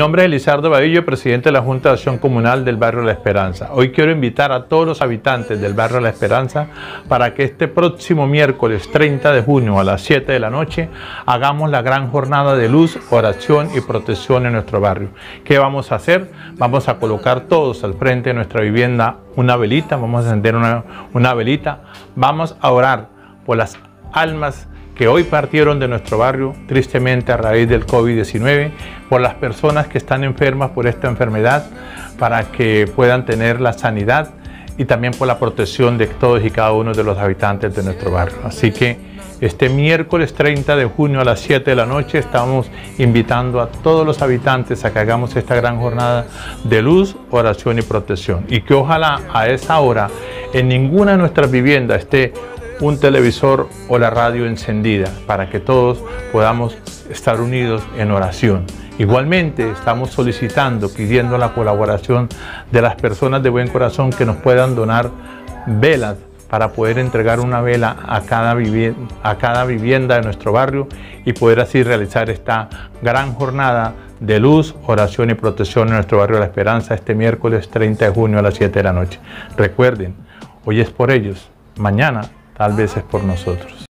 nombre es Elizardo Badillo, presidente de la Junta de Acción Comunal del Barrio La Esperanza. Hoy quiero invitar a todos los habitantes del Barrio La Esperanza para que este próximo miércoles 30 de junio a las 7 de la noche hagamos la gran jornada de luz, oración y protección en nuestro barrio. ¿Qué vamos a hacer? Vamos a colocar todos al frente de nuestra vivienda una velita, vamos a encender una, una velita, vamos a orar por las almas que hoy partieron de nuestro barrio tristemente a raíz del COVID-19, por las personas que están enfermas por esta enfermedad, para que puedan tener la sanidad y también por la protección de todos y cada uno de los habitantes de nuestro barrio. Así que este miércoles 30 de junio a las 7 de la noche estamos invitando a todos los habitantes a que hagamos esta gran jornada de luz, oración y protección. Y que ojalá a esa hora en ninguna de nuestras viviendas esté un televisor o la radio encendida para que todos podamos estar unidos en oración. Igualmente estamos solicitando, pidiendo la colaboración de las personas de buen corazón que nos puedan donar velas para poder entregar una vela a cada, a cada vivienda de nuestro barrio y poder así realizar esta gran jornada de luz, oración y protección en nuestro barrio La Esperanza este miércoles 30 de junio a las 7 de la noche. Recuerden, hoy es por ellos, mañana tal vez es por nosotros.